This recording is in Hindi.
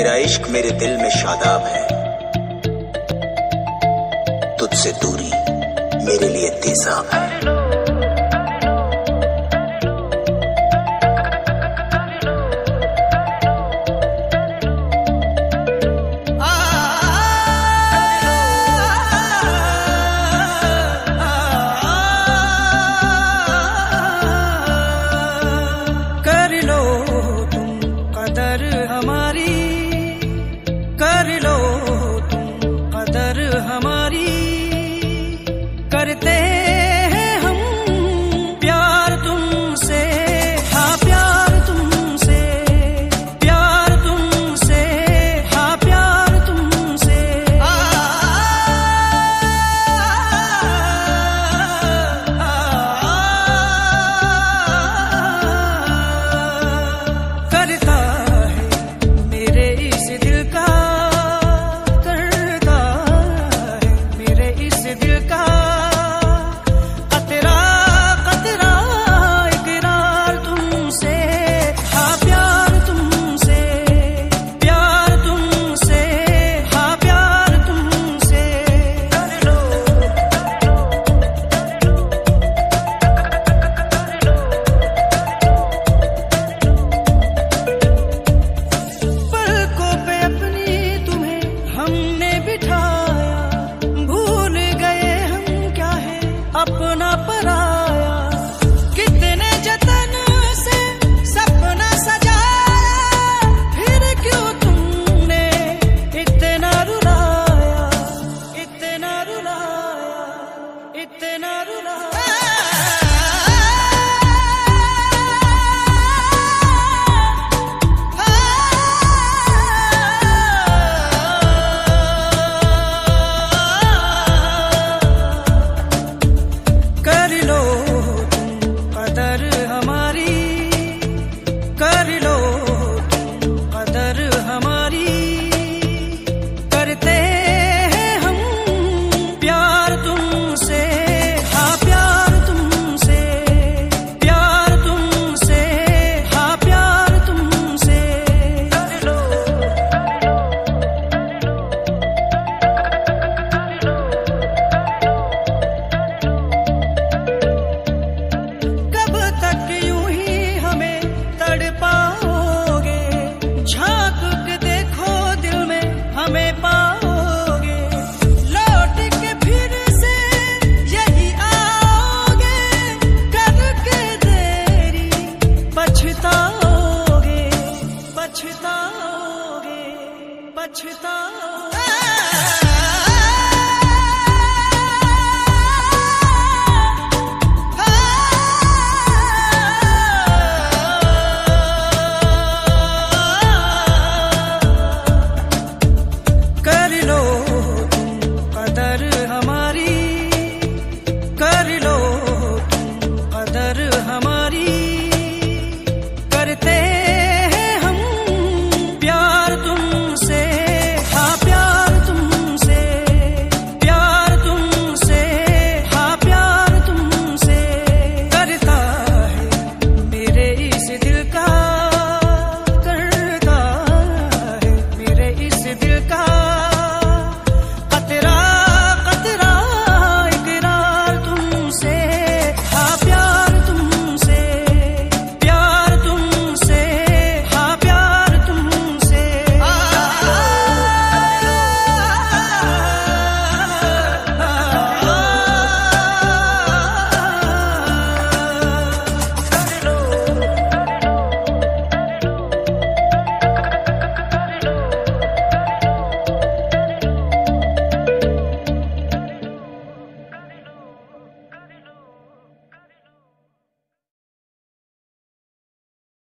तेरा इश्क मेरे दिल में शादाब है। तुझसे दूरी मेरे लिए तेजाब है। हमारी करते हैं। you come. हमें पाओगे। लौट के यही आओगे। देरी पछताओगे पछताओगे।